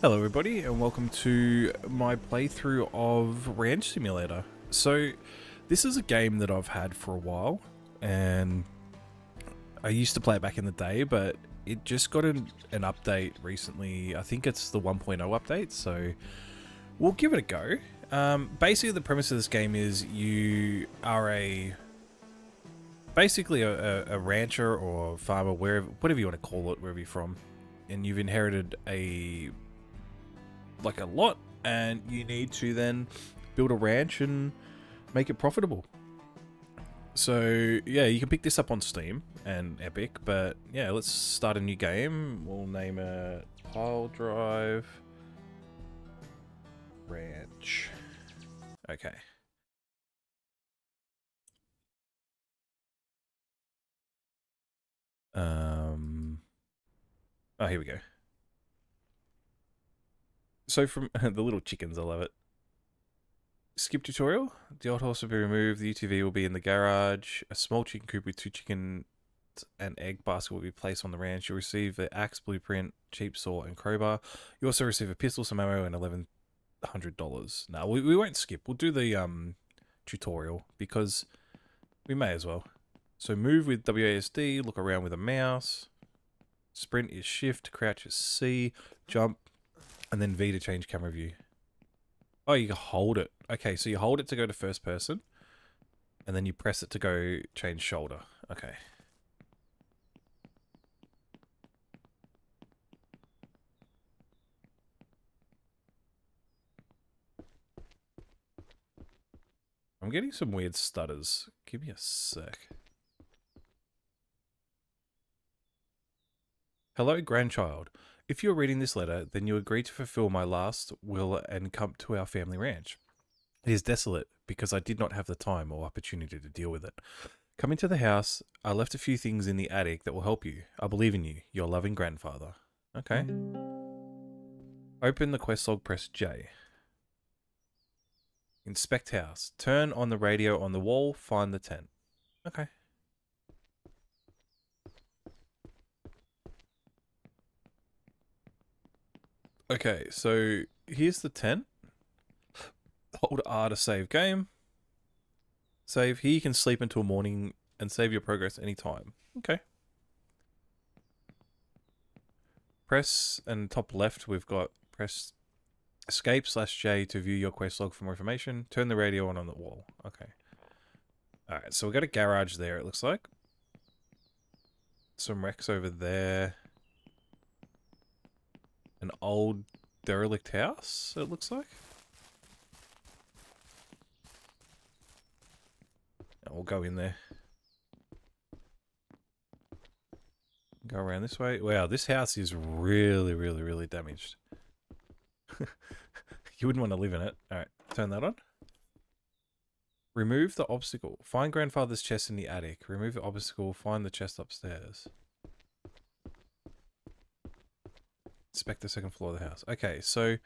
Hello everybody and welcome to my playthrough of Ranch Simulator. So this is a game that I've had for a while and I used to play it back in the day but it just got an, an update recently. I think it's the 1.0 update so we'll give it a go. Um, basically the premise of this game is you are a basically a, a, a rancher or farmer wherever whatever you want to call it wherever you're from and you've inherited a like a lot and you need to then build a ranch and make it profitable. So yeah, you can pick this up on Steam and Epic, but yeah, let's start a new game. We'll name it Piledrive Ranch. Okay. Um. Oh, here we go. So from the little chickens, I love it. Skip tutorial. The old horse will be removed. The UTV will be in the garage. A small chicken coop with two chicken and egg basket will be placed on the ranch. You'll receive the axe blueprint, cheap saw, and crowbar. You also receive a pistol, some ammo, and eleven hundred dollars. Now we, we won't skip. We'll do the um tutorial because we may as well. So move with WASD. Look around with a mouse. Sprint is shift. Crouch is C. Jump and then V to change camera view. Oh, you hold it. Okay, so you hold it to go to first person. And then you press it to go change shoulder. Okay. I'm getting some weird stutters. Give me a sec. Hello, grandchild. If you're reading this letter, then you agree to fulfill my last will and come to our family ranch. It is desolate because I did not have the time or opportunity to deal with it. Coming to the house, I left a few things in the attic that will help you. I believe in you, your loving grandfather. Okay. Open the quest log, press J. Inspect house. Turn on the radio on the wall, find the tent. Okay. Okay, so here's the tent. Hold R to save game. Save. Here you can sleep until morning and save your progress anytime. Okay. Press and top left we've got press escape slash J to view your quest log for more information. Turn the radio on on the wall. Okay. Alright, so we've got a garage there it looks like. Some wrecks over there an old derelict house, it looks like. And we'll go in there. Go around this way. Wow, this house is really, really, really damaged. you wouldn't want to live in it. Alright, turn that on. Remove the obstacle. Find grandfather's chest in the attic. Remove the obstacle. Find the chest upstairs. Inspect the second floor of the house. Okay, so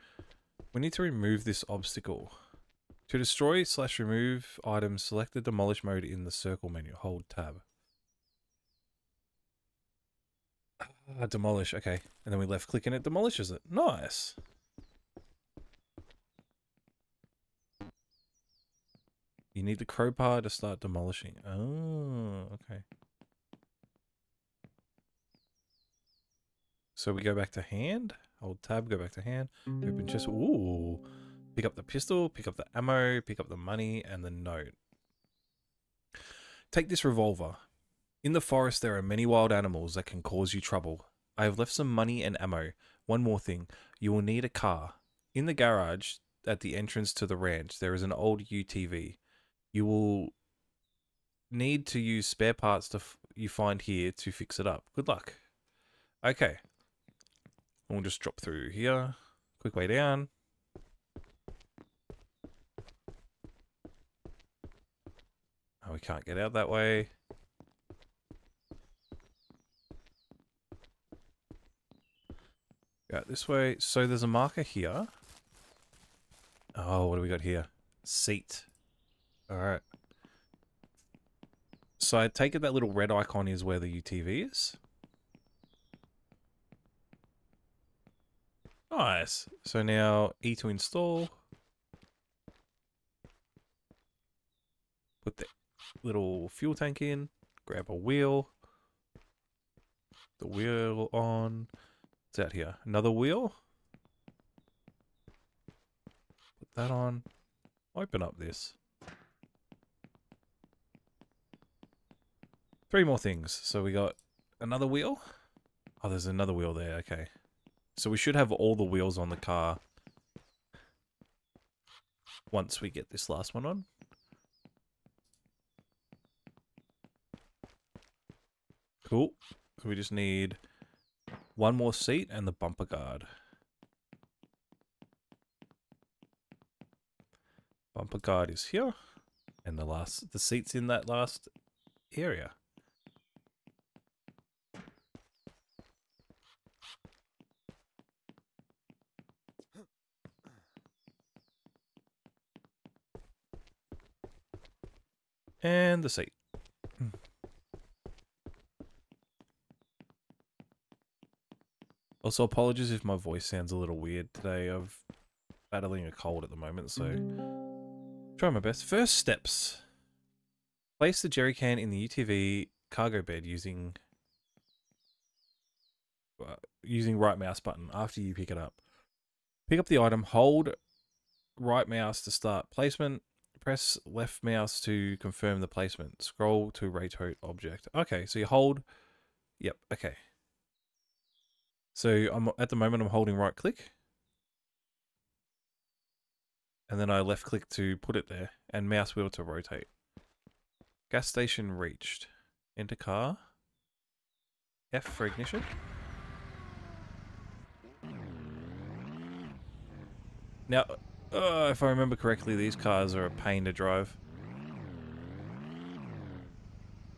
we need to remove this obstacle. To destroy slash remove items, select the demolish mode in the circle menu. Hold tab. Ah, demolish. Okay. And then we left click and it demolishes it. Nice. You need the crowbar to start demolishing. Oh, okay. So we go back to hand. Hold tab, go back to hand. Open chest. Ooh. Pick up the pistol, pick up the ammo, pick up the money, and the note. Take this revolver. In the forest, there are many wild animals that can cause you trouble. I have left some money and ammo. One more thing. You will need a car. In the garage, at the entrance to the ranch, there is an old UTV. You will need to use spare parts to you find here to fix it up. Good luck. Okay, and we'll just drop through here. Quick way down. Oh, we can't get out that way. Go out this way. So there's a marker here. Oh, what do we got here? Seat. Alright. So I take it that little red icon is where the UTV is. Nice. So now E to install. Put the little fuel tank in. Grab a wheel. The wheel on. What's that here? Another wheel. Put that on. Open up this. Three more things. So we got another wheel. Oh, there's another wheel there. Okay. So we should have all the wheels on the car once we get this last one on. Cool. So we just need one more seat and the bumper guard. Bumper guard is here. And the last the seats in that last area. And the seat. Also, apologies if my voice sounds a little weird today. I'm battling a cold at the moment, so try my best. First steps. Place the jerry can in the UTV cargo bed using uh, using right mouse button after you pick it up. Pick up the item, hold right mouse to start placement, press left mouse to confirm the placement. Scroll to rotate object. Okay, so you hold. Yep. Okay. So I'm at the moment I'm holding right click. And then I left click to put it there and mouse wheel to rotate. Gas station reached. Enter car. F for ignition. Now, uh, if I remember correctly, these cars are a pain to drive.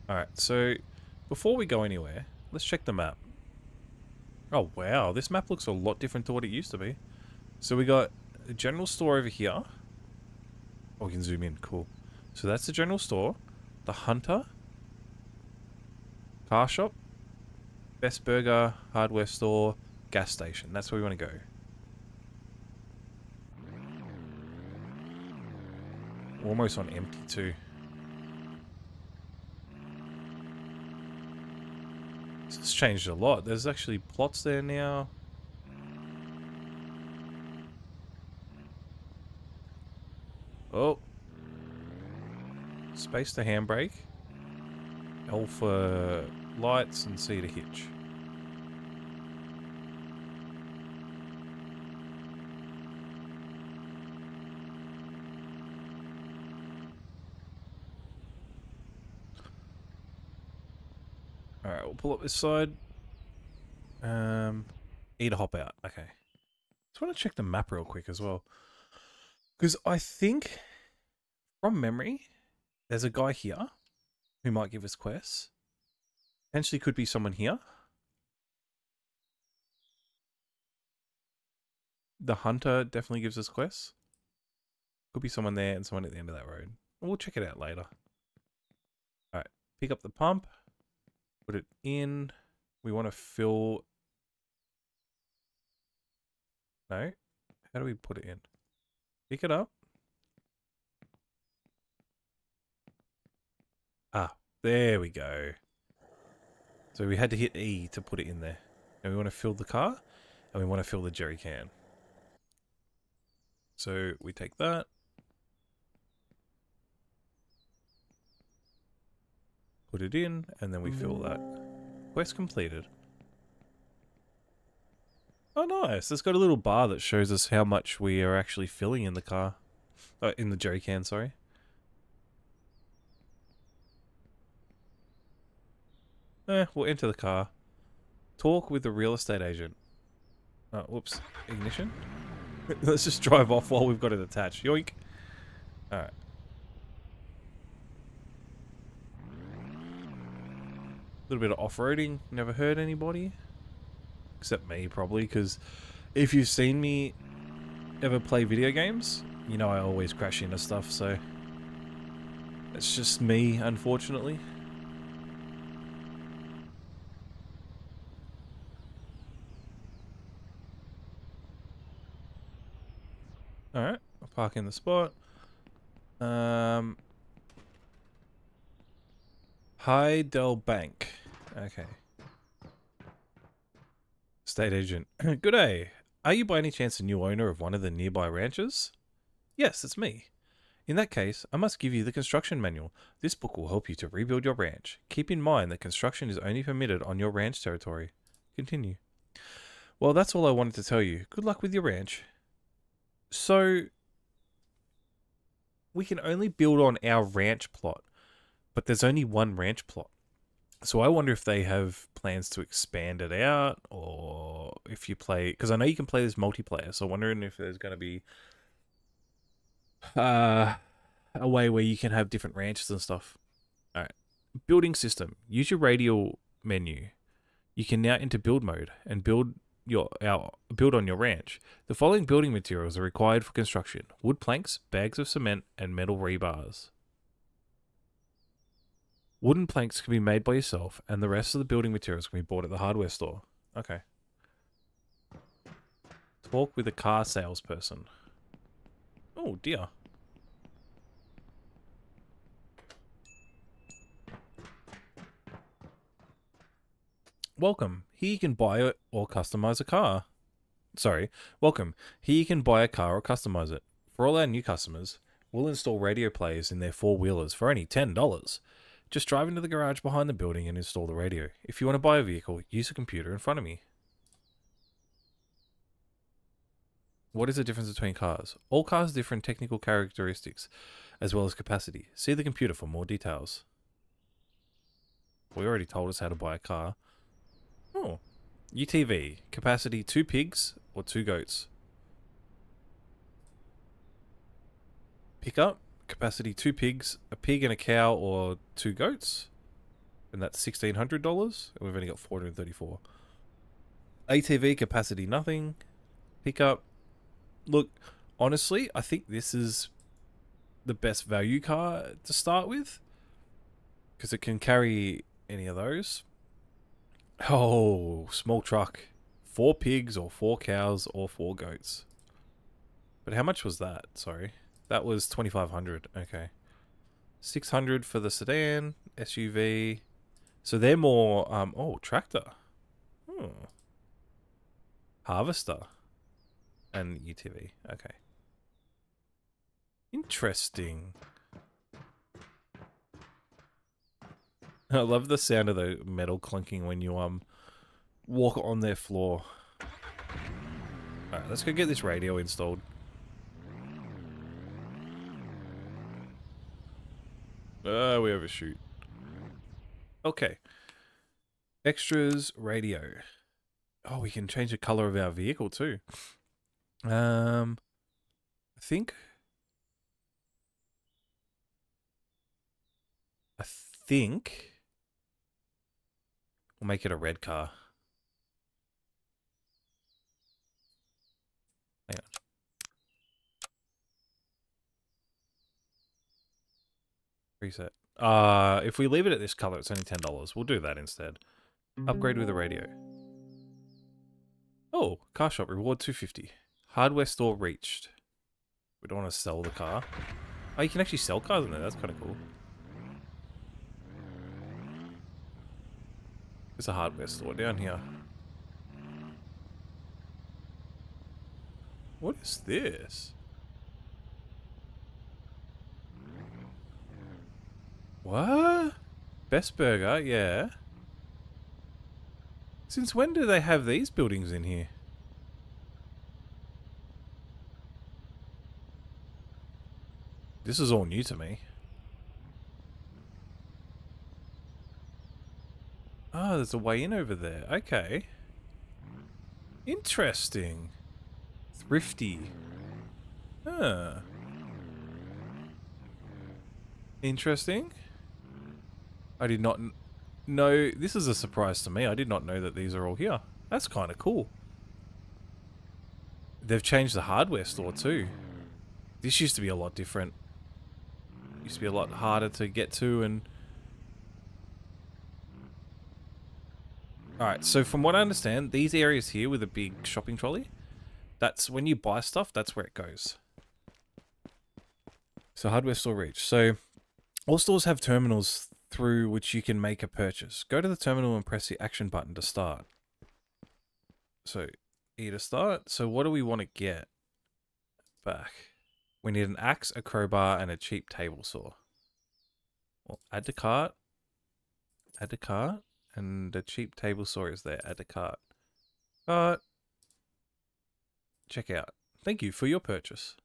Alright, so before we go anywhere, let's check the map. Oh wow, this map looks a lot different to what it used to be. So we got a general store over here. Oh, we can zoom in, cool. So that's the general store. The Hunter. Car shop. Best Burger, hardware store, gas station. That's where we want to go. Almost on empty too. It's changed a lot. There's actually plots there now. Oh. Space to handbrake. L for lights and C to hitch. Alright, we'll pull up this side. Um, E to hop out. Okay. Just want to check the map real quick as well. Because I think, from memory, there's a guy here who might give us quests. Potentially could be someone here. The hunter definitely gives us quests. Could be someone there and someone at the end of that road. We'll check it out later. Alright, pick up the pump. Put it in. We want to fill... No? How do we put it in? Pick it up. Ah, there we go. So we had to hit E to put it in there. And we want to fill the car, and we want to fill the jerry can. So we take that. Put it in, and then we fill that. Quest completed. Oh, nice. It's got a little bar that shows us how much we are actually filling in the car. Uh, in the jerry can, sorry. Eh, we'll enter the car. Talk with the real estate agent. Oh, whoops. Ignition? Let's just drive off while we've got it attached. Yoink. Alright. Little bit of off-roading. Never hurt anybody. Except me, probably, because if you've seen me ever play video games, you know I always crash into stuff, so... It's just me, unfortunately. Alright, I'll park in the spot. Um, Hydel Bank. Okay. State agent. Good day. Are you by any chance a new owner of one of the nearby ranches? Yes, it's me. In that case, I must give you the construction manual. This book will help you to rebuild your ranch. Keep in mind that construction is only permitted on your ranch territory. Continue. Well, that's all I wanted to tell you. Good luck with your ranch. So, we can only build on our ranch plot, but there's only one ranch plot. So I wonder if they have plans to expand it out, or if you play because I know you can play this multiplayer. So I'm wondering if there's going to be uh, a way where you can have different ranches and stuff. All right, building system. Use your radial menu. You can now enter build mode and build your our build on your ranch. The following building materials are required for construction: wood planks, bags of cement, and metal rebars. Wooden planks can be made by yourself, and the rest of the building materials can be bought at the hardware store. Okay. Talk with a car salesperson. Oh dear. Welcome. Here you can buy or customize a car. Sorry. Welcome. Here you can buy a car or customize it. For all our new customers, we'll install radio players in their four wheelers for only $10. Just drive into the garage behind the building and install the radio. If you want to buy a vehicle, use a computer in front of me. What is the difference between cars? All cars have different technical characteristics, as well as capacity. See the computer for more details. We already told us how to buy a car. Oh. UTV. Capacity two pigs or two goats. Pickup. Capacity two pigs, a pig and a cow, or two goats. And that's $1,600. And we've only got 434 ATV capacity nothing. Pickup. Look, honestly, I think this is the best value car to start with. Because it can carry any of those. Oh, small truck. Four pigs or four cows or four goats. But how much was that? Sorry. That was 2500 Okay. 600 for the sedan, SUV. So they're more, um, oh, tractor. Hmm. Harvester. And UTV. Okay. Interesting. I love the sound of the metal clunking when you um walk on their floor. Alright, let's go get this radio installed. Uh, we overshoot. Okay. Extras radio. Oh, we can change the color of our vehicle too. Um, I think. I think we'll make it a red car. Preset. Uh, if we leave it at this color, it's only $10. We'll do that instead. Upgrade with a radio. Oh, car shop reward 250. Hardware store reached. We don't want to sell the car. Oh, you can actually sell cars in there. That's kind of cool. There's a hardware store down here. What is this? What? Best Burger, yeah. Since when do they have these buildings in here? This is all new to me. Oh, there's a way in over there. Okay. Interesting. Thrifty. Huh. Interesting. I did not know. This is a surprise to me. I did not know that these are all here. That's kind of cool. They've changed the hardware store too. This used to be a lot different. Used to be a lot harder to get to and... Alright, so from what I understand, these areas here with a big shopping trolley, that's when you buy stuff, that's where it goes. So hardware store reach. So all stores have terminals through which you can make a purchase. Go to the terminal and press the action button to start. So E to start. So what do we want to get back? We need an axe, a crowbar, and a cheap table saw. Well, add to cart. Add to cart. And a cheap table saw is there. Add to cart. Cart. Check out. Thank you for your purchase.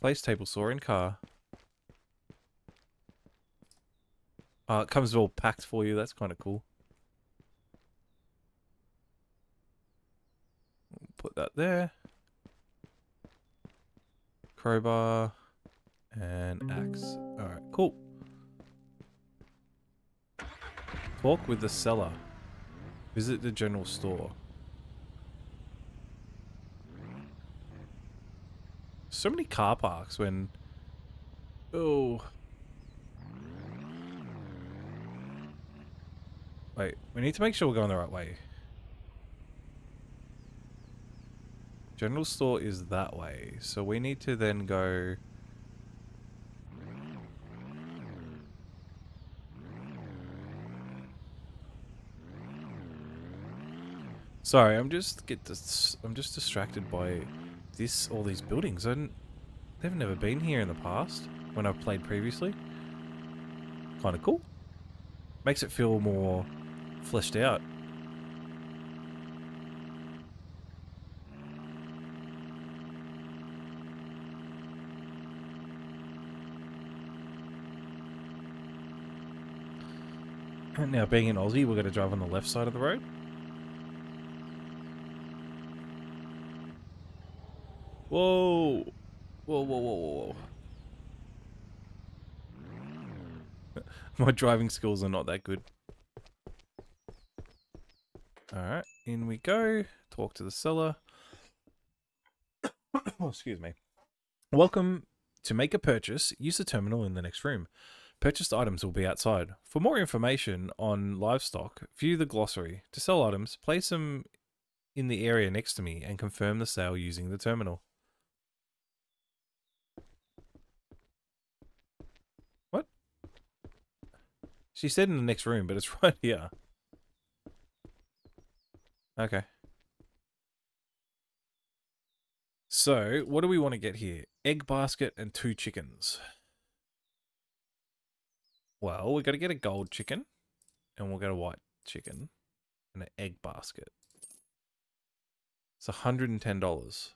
Place table saw in car. Uh, it comes all packed for you. That's kind of cool. Put that there. Crowbar and axe. Alright, cool. Talk with the seller. Visit the general store. So many car parks when... Oh. Wait, we need to make sure we're going the right way. General store is that way, so we need to then go... Sorry, I'm just get this. I'm just distracted by this. All these buildings. I they've never been here in the past when I've played previously. Kind of cool. Makes it feel more fleshed out. Now, being in Aussie, we're going to drive on the left side of the road. Whoa, whoa, whoa, whoa, whoa. My driving skills are not that good. Alright, in we go. Talk to the seller. oh, excuse me. Welcome to make a purchase. Use the terminal in the next room. Purchased items will be outside. For more information on livestock, view the glossary. To sell items, place them in the area next to me and confirm the sale using the terminal. What? She said in the next room, but it's right here. Okay. So, what do we want to get here? Egg basket and two chickens. Well, we got to get a gold chicken, and we'll get a white chicken, and an egg basket. It's $110.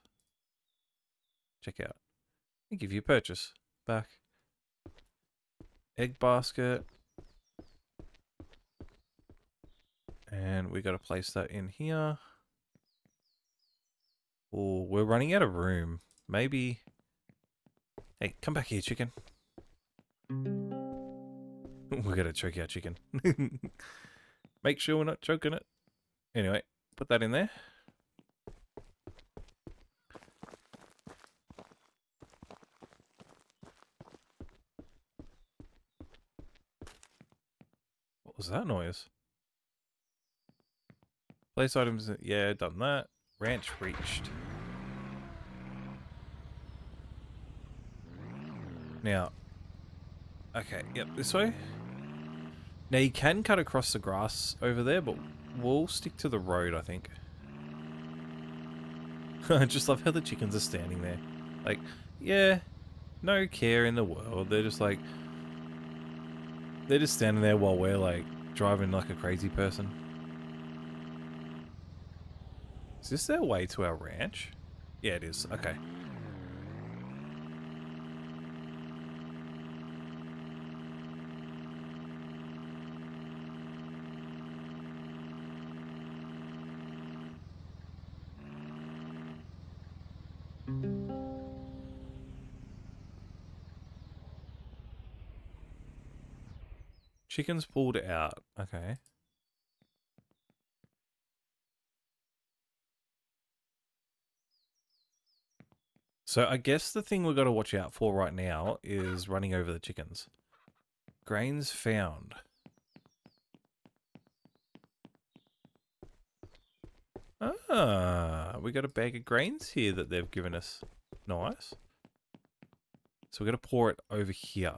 Check out. Give you a purchase. Back. Egg basket. And we got to place that in here. Oh, we're running out of room. Maybe... Hey, come back here, chicken. we're gonna choke our chicken. Make sure we're not choking it. Anyway, put that in there. What was that noise? Place items, yeah, done that. Ranch reached. Now, okay, yep, this way. Now you can cut across the grass over there, but we'll stick to the road, I think. I just love how the chickens are standing there. Like, yeah, no care in the world. They're just like, they're just standing there while we're like driving like a crazy person. Is this their way to our ranch? Yeah, it is. Okay. Chickens pulled out. Okay. So I guess the thing we've got to watch out for right now is running over the chickens. Grains found. Ah, we got a bag of grains here that they've given us. Nice. So we're going to pour it over here.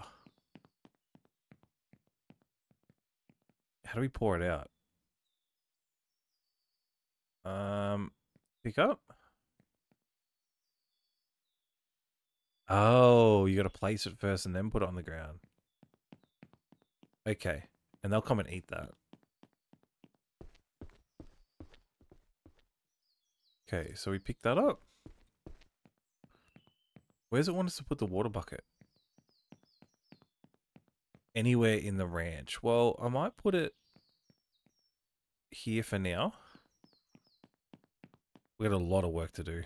How do we pour it out? Um, pick up. Oh, you got to place it first and then put it on the ground. Okay. And they'll come and eat that. Okay, so we pick that up. Where does it want us to put the water bucket? Anywhere in the ranch. Well, I might put it here for now. We got a lot of work to do.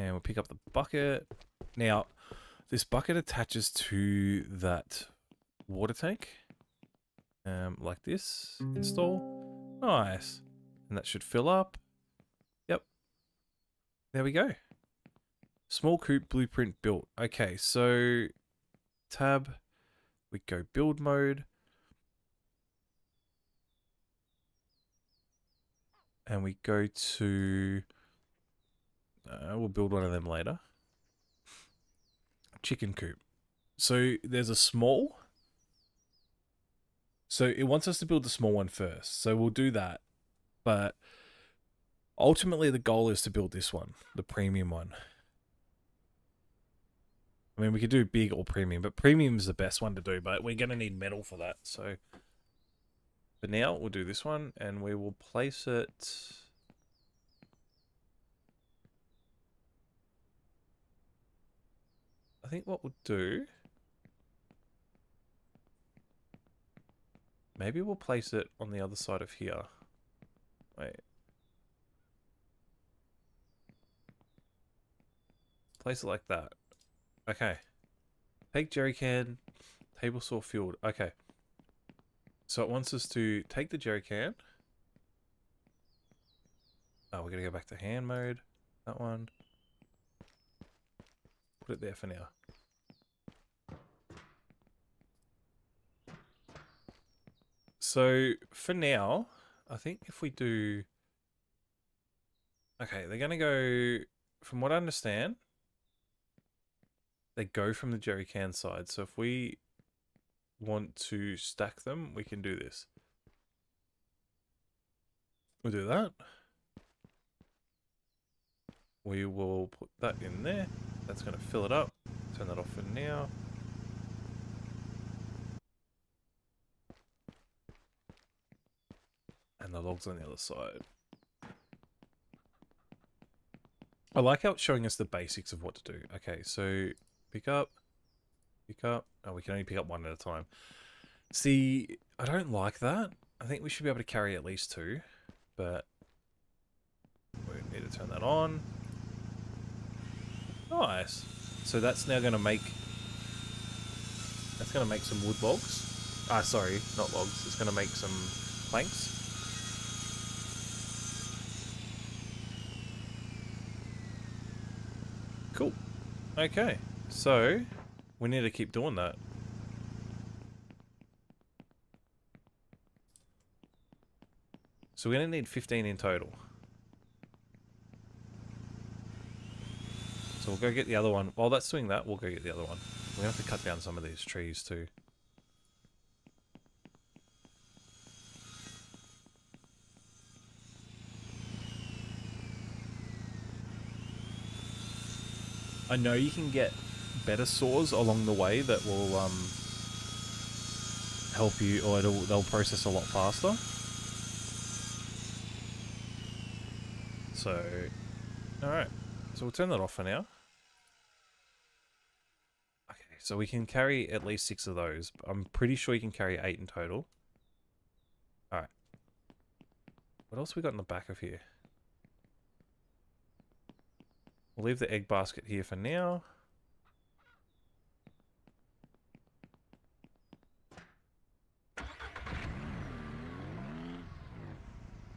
And we'll pick up the bucket. Now, this bucket attaches to that water tank. Um, like this. Install. Nice. And that should fill up. Yep. There we go. Small coop blueprint built. Okay, so tab. We go build mode. And we go to... Uh, we'll build one of them later. Chicken coop. So there's a small. So it wants us to build the small one first. So we'll do that. But ultimately the goal is to build this one, the premium one. I mean, we could do big or premium, but premium is the best one to do, but we're going to need metal for that. So for now, we'll do this one and we will place it... I think what we'll do... Maybe we'll place it on the other side of here. Wait. Place it like that. Okay. Take jerry can, table saw fueled. Okay. So it wants us to take the jerry can. Oh, we're going to go back to hand mode. That one. It there for now. So, for now, I think if we do... Okay, they're going to go... From what I understand, they go from the jerry can side. So if we want to stack them, we can do this. We'll do that. We will put that in there. That's going to fill it up. Turn that off for now. And the logs on the other side. I like how it's showing us the basics of what to do. Okay, so pick up, pick up. Oh, we can only pick up one at a time. See, I don't like that. I think we should be able to carry at least two, but we need to turn that on. Nice. So that's now going to make that's going to make some wood logs. Ah, sorry, not logs. It's going to make some planks. Cool. Okay. So, we need to keep doing that. So we're going to need 15 in total. We'll go get the other one. While that's doing that, we'll go get the other one. We're going to have to cut down some of these trees too. I know you can get better saws along the way that will um, help you, or they'll process a lot faster. So, alright. So we'll turn that off for now. So we can carry at least six of those. I'm pretty sure you can carry eight in total. Alright. What else we got in the back of here? We'll leave the egg basket here for now.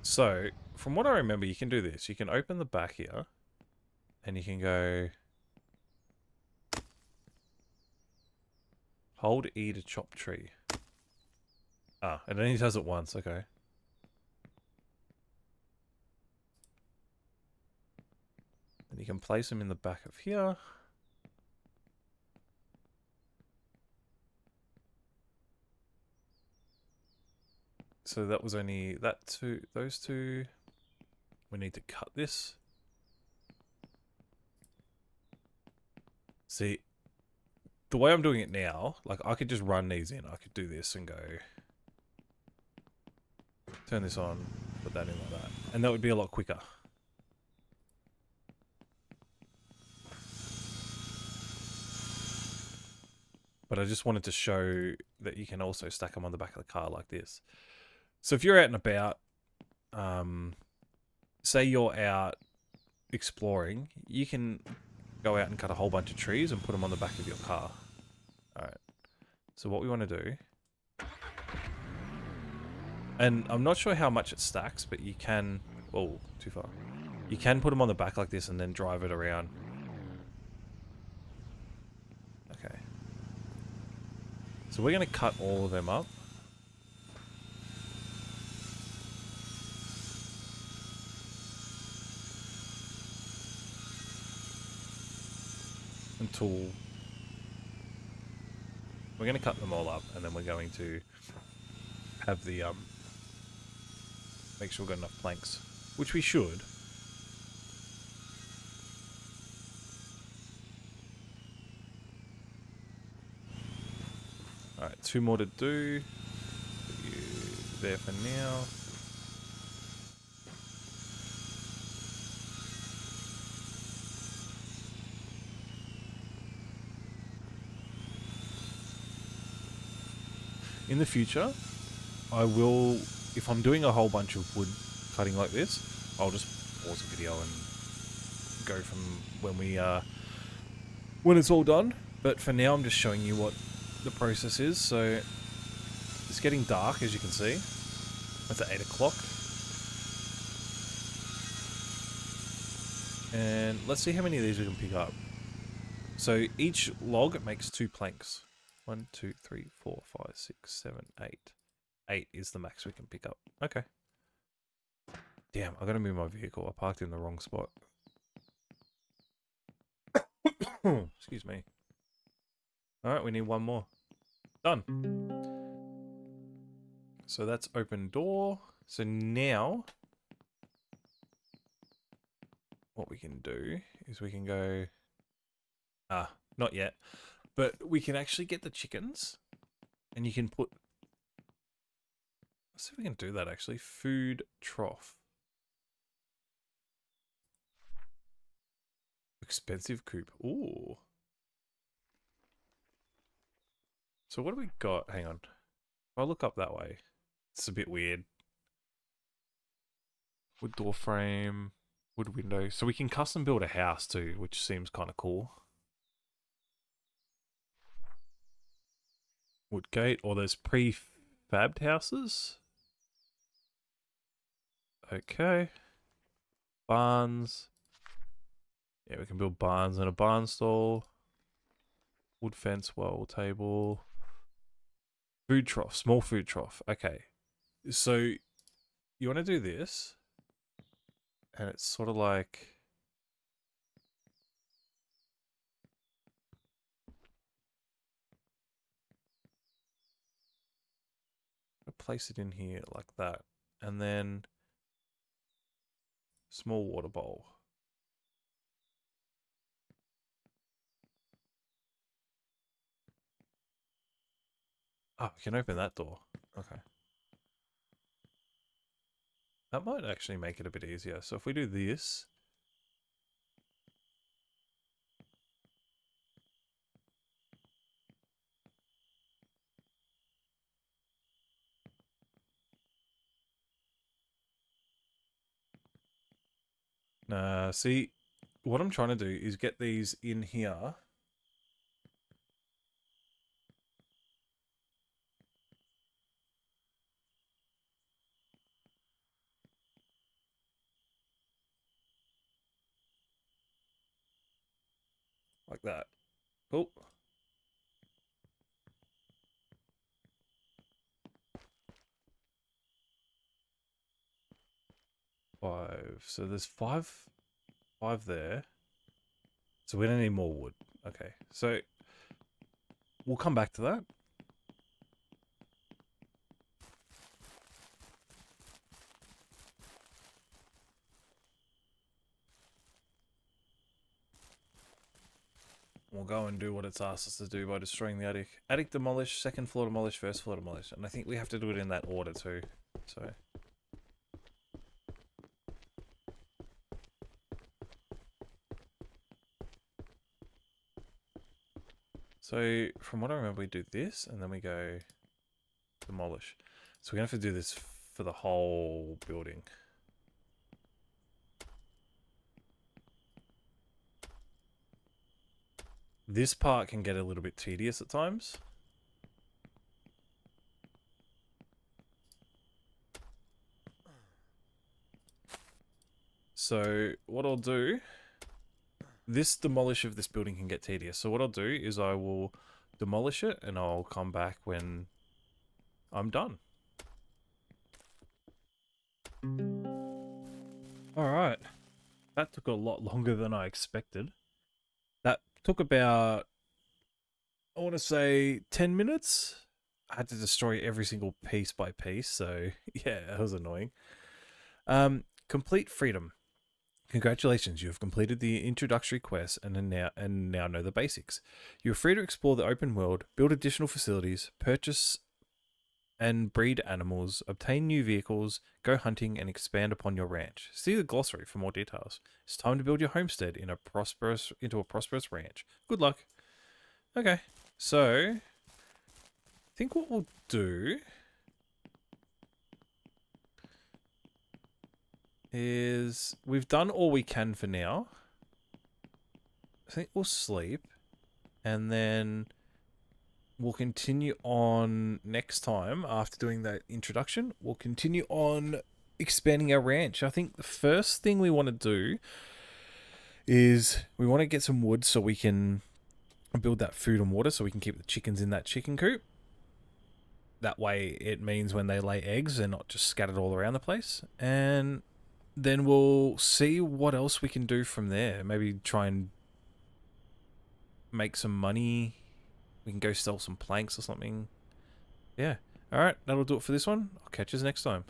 So, from what I remember, you can do this. You can open the back here, and you can go... Hold E to chop tree. Ah, it only does it once, okay. And you can place them in the back of here. So that was only that two, those two. We need to cut this. See, the way I'm doing it now, like I could just run these in. I could do this and go, turn this on, put that in like that. And that would be a lot quicker. But I just wanted to show that you can also stack them on the back of the car like this. So if you're out and about, um, say you're out exploring, you can go out and cut a whole bunch of trees and put them on the back of your car. Alright. So what we want to do... And I'm not sure how much it stacks, but you can... Oh, too far. You can put them on the back like this and then drive it around. Okay. So we're going to cut all of them up. Until we're going to cut them all up and then we're going to have the um make sure we've got enough planks which we should Alright, two more to do. There for now. In the future, I will, if I'm doing a whole bunch of wood cutting like this, I'll just pause the video and go from when we, uh, when it's all done. But for now, I'm just showing you what the process is. So it's getting dark, as you can see. It's at 8 o'clock. And let's see how many of these we can pick up. So each log makes two planks. One, two, three, four, five, six, seven, eight. Eight is the max we can pick up. Okay. Damn, I gotta move my vehicle. I parked in the wrong spot. Excuse me. Alright, we need one more. Done. So that's open door. So now, what we can do is we can go... Ah, not yet. But we can actually get the chickens. And you can put... Let's see if we can do that actually. Food trough. Expensive coop. Ooh. So what do we got? Hang on. If I look up that way, it's a bit weird. Wood door frame, wood window. So we can custom build a house too, which seems kind of cool. Wood gate, or those prefabbed houses. Okay. Barns. Yeah, we can build barns and a barn stall. Wood fence, well table. Food trough, small food trough. Okay. So you want to do this, and it's sort of like. Place it in here like that, and then small water bowl. Oh, we can open that door. Okay. That might actually make it a bit easier. So if we do this... Nah, see, what I'm trying to do is get these in here like that. Oh. Five. So there's five, five there. So we don't need more wood. Okay, so we'll come back to that. We'll go and do what it's asked us to do by destroying the attic. Attic demolish, second floor demolish, first floor demolish. And I think we have to do it in that order too. So... So, from what I remember, we do this, and then we go demolish. So we're going to have to do this for the whole building. This part can get a little bit tedious at times. So what I'll do, this demolish of this building can get tedious. So what I'll do is I will demolish it and I'll come back when I'm done. Alright. That took a lot longer than I expected That took about I want to say 10 minutes. I had to destroy every single piece by piece, so yeah, that was annoying. Um, complete freedom. Congratulations, you have completed the introductory quest and now and now know the basics. You are free to explore the open world, build additional facilities, purchase and breed animals, obtain new vehicles, go hunting, and expand upon your ranch. See the glossary for more details. It's time to build your homestead in a prosperous into a prosperous ranch. Good luck. Okay, so I think what we'll do is we've done all we can for now. I think we'll sleep and then we'll continue on next time after doing that introduction. We'll continue on expanding our ranch. I think the first thing we want to do is we want to get some wood so we can build that food and water so we can keep the chickens in that chicken coop. That way it means when they lay eggs they're not just scattered all around the place. And then we'll see what else we can do from there. Maybe try and make some money we can go sell some planks or something. Yeah. Alright, that'll do it for this one. I'll catch you next time.